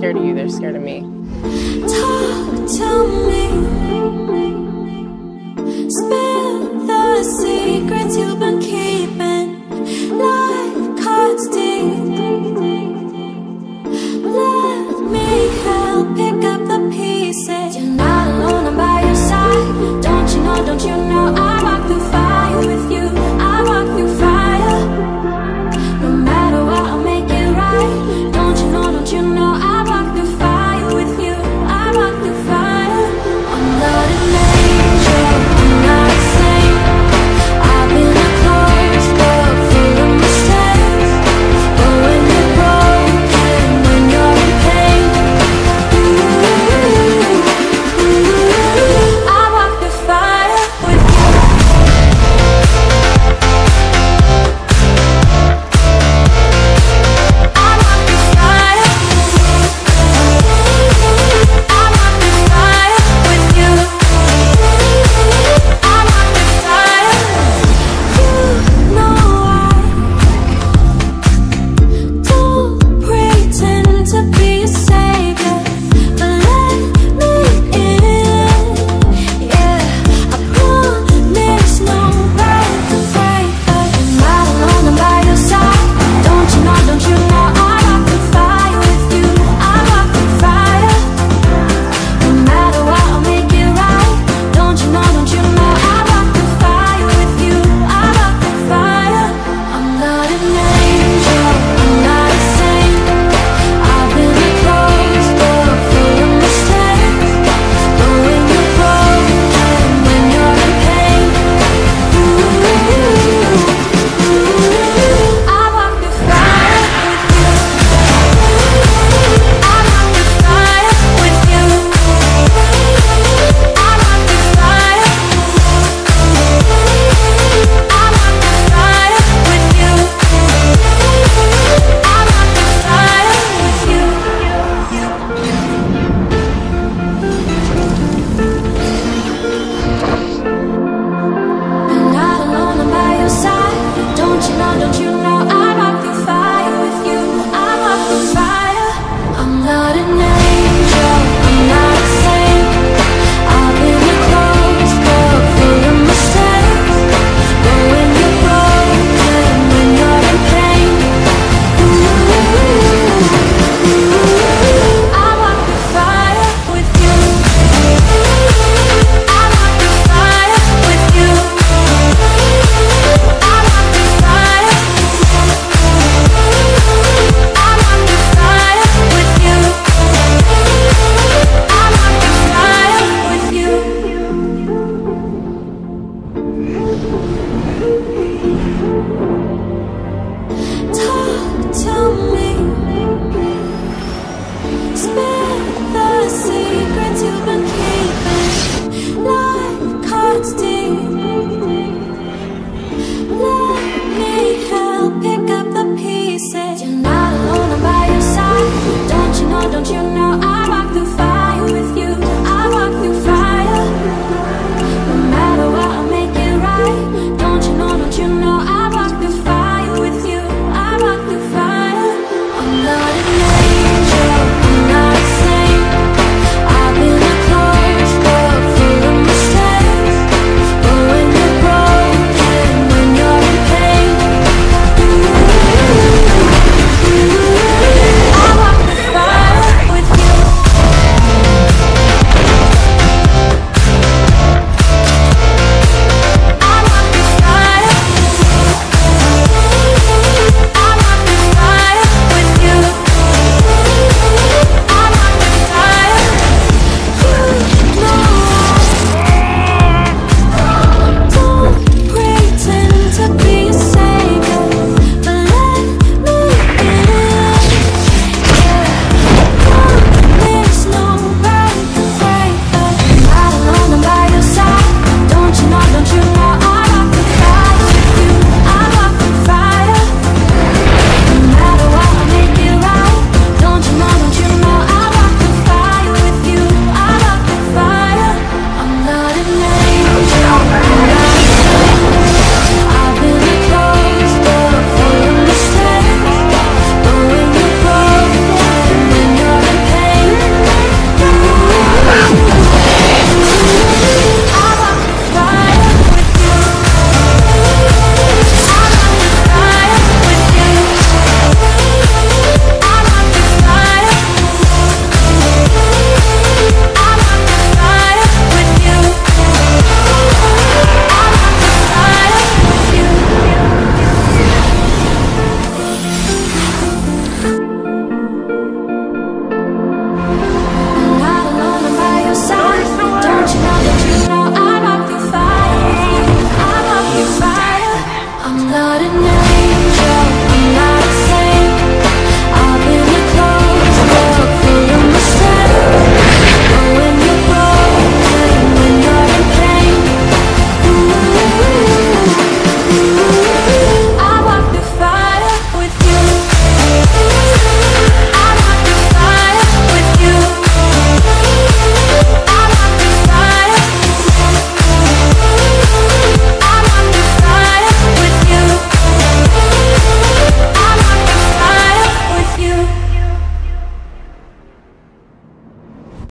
scared of you, they're scared of me. Talk to me.